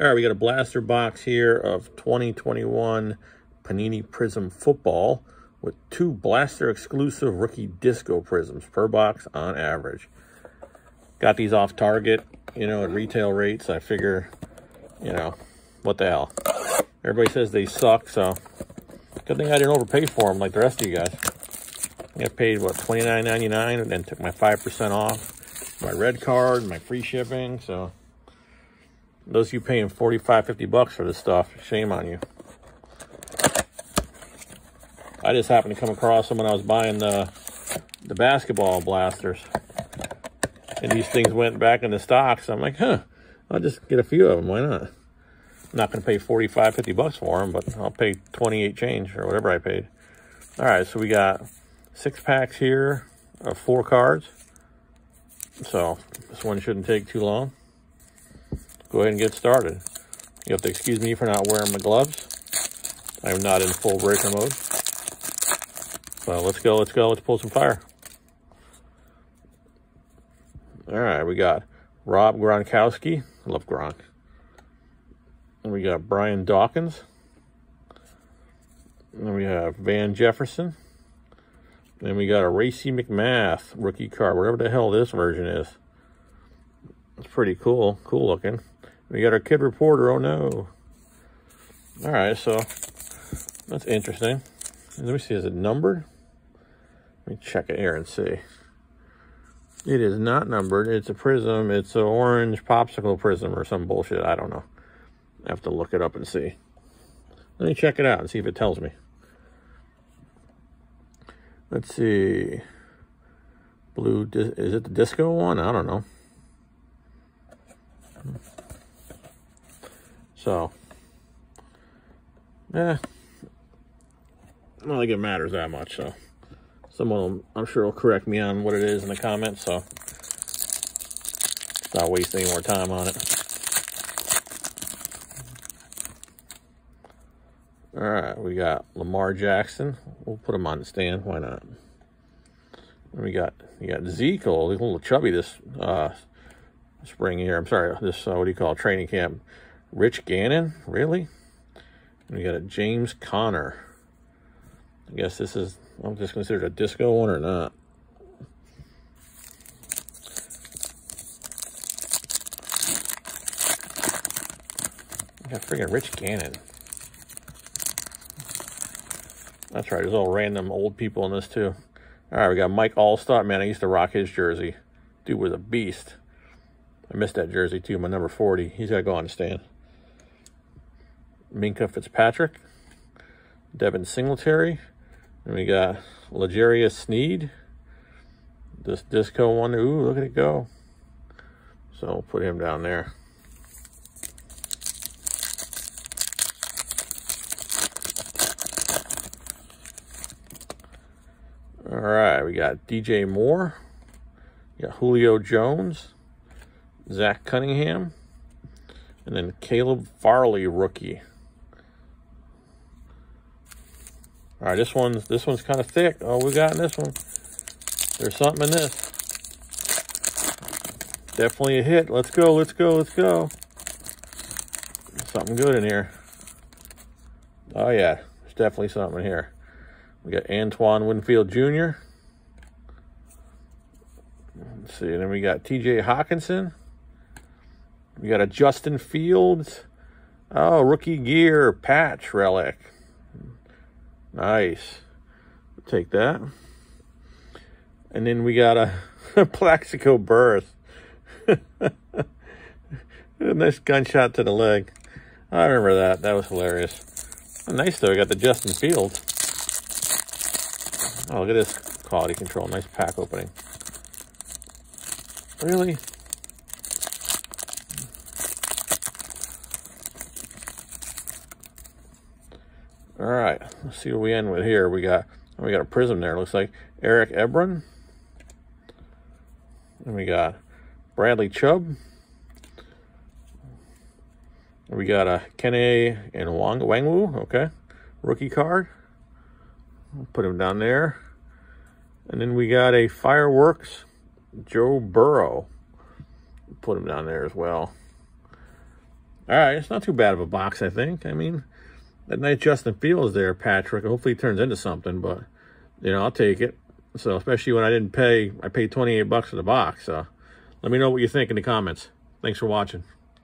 All right, we got a blaster box here of 2021 Panini Prizm Football with two blaster exclusive rookie disco prisms per box on average. Got these off Target, you know, at retail rates. I figure, you know, what the hell. Everybody says they suck, so good thing I didn't overpay for them like the rest of you guys. I paid, what, $29.99 and then took my 5% off, my red card, my free shipping, so those of you paying 45, 50 bucks for this stuff, shame on you. I just happened to come across them when I was buying the, the basketball blasters. And these things went back into stock, so I'm like, huh, I'll just get a few of them, why not? I'm not going to pay 45, 50 bucks for them, but I'll pay 28 change or whatever I paid. All right, so we got six packs here of four cards. So this one shouldn't take too long go ahead and get started. You have to excuse me for not wearing my gloves. I am not in full breaker mode. So let's go, let's go, let's pull some fire. All right, we got Rob Gronkowski. I love Gronk. And we got Brian Dawkins. And we have Van Jefferson. Then we got a Racey McMath rookie card, whatever the hell this version is. It's pretty cool, cool looking. We got our kid reporter. Oh no. All right, so that's interesting. Let me see, is it numbered? Let me check it here and see. It is not numbered. It's a prism. It's an orange popsicle prism or some bullshit. I don't know. I have to look it up and see. Let me check it out and see if it tells me. Let's see. Blue, is it the disco one? I don't know. So, yeah, I don't think it matters that much. So, someone, will, I'm sure, will correct me on what it is in the comments. So, not waste any more time on it. All right, we got Lamar Jackson. We'll put him on the stand. Why not? And we got you got Zeke, He's a little chubby this uh, spring here. I'm sorry, this uh, what do you call it, training camp? Rich Gannon, really? And we got a James Conner. I guess this is, I'm just considered a disco one or not. I got freaking Rich Gannon. That's right, there's all random old people in this too. All right, we got Mike Alstott. Man, I used to rock his jersey. Dude was a beast. I missed that jersey too, my number 40. He's got to go on the stand. Minkah Fitzpatrick, Devin Singletary, and we got L'Jarius Sneed. This disco one, ooh, look at it go. So we'll put him down there. All right, we got DJ Moore, we got Julio Jones, Zach Cunningham, and then Caleb Farley, rookie. All right, this one's this one's kind of thick. Oh, we got in this one. There's something in this. Definitely a hit. Let's go, let's go, let's go. something good in here. Oh yeah, there's definitely something in here. We got Antoine Winfield Jr. Let's see, and then we got TJ Hockenson. We got a Justin Fields. Oh, rookie gear patch relic. Nice. Take that. And then we got a, a Plaxico a nice gunshot to the leg. I remember that. That was hilarious. Nice, though. We got the Justin Fields. Oh, look at this quality control. Nice pack opening. Really? All right, let's see what we end with here. We got we got a prism there. Looks like Eric Ebron. And we got Bradley Chubb. We got a Kene and Wang Wangwu, okay. Rookie card. We'll put him down there. And then we got a Fireworks Joe Burrow. Put him down there as well. All right, it's not too bad of a box, I think. I mean, that nice Justin Fields there, Patrick. Hopefully he turns into something, but, you know, I'll take it. So, especially when I didn't pay, I paid 28 bucks for the box. So, let me know what you think in the comments. Thanks for watching.